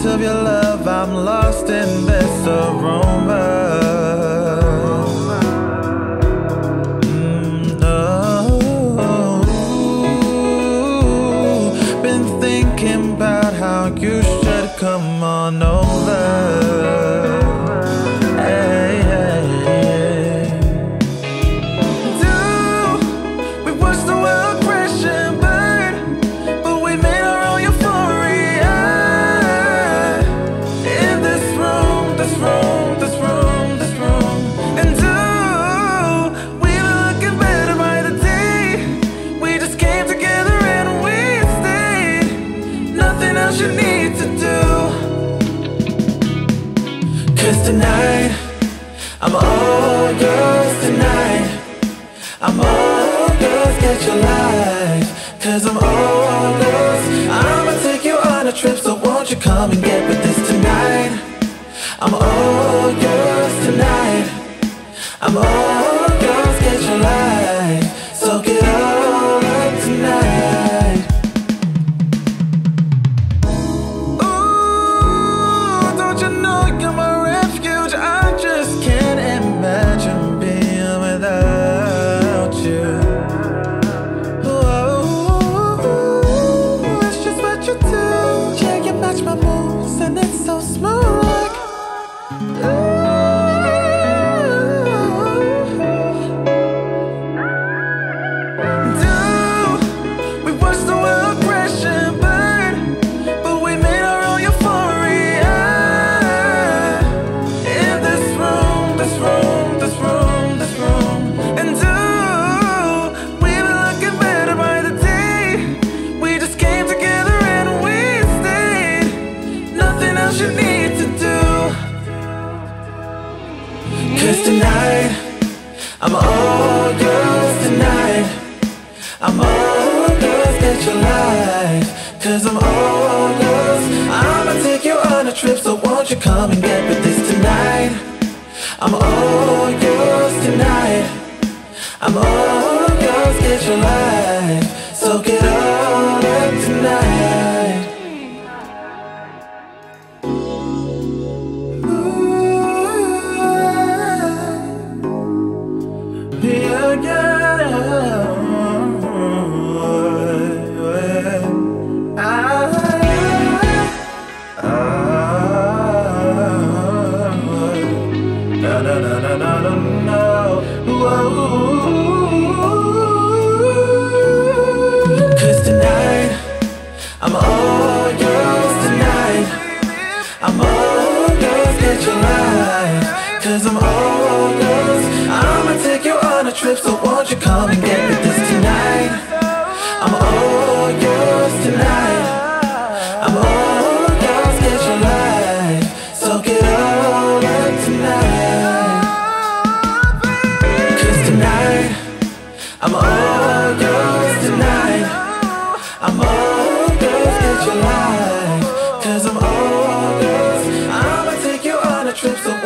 scent of your love, I'm lost in this aroma. Mm, oh. Been thinking about how you should come on over. Tonight, I'm all yours tonight. I'm all yours, get your life. Cause I'm all yours. I'ma take you on a trip, so won't you come and get with this tonight? I'm all yours tonight. I'm all so smooth. Ooh. I'm all yours tonight. I'm all yours, get your life. Cause I'm all yours. I'ma take you on a trip, so won't you come and get with this tonight? I'm all yours tonight. I'm all yours, get your life. get your life. Cause I'm all yours. I'ma take you on a trip So won't you come and get with this tonight? I'm all yours tonight. I'm all yours, get your life. Soak it all up tonight. Cause tonight I'm all yours tonight. I'm all yours, get your life. so so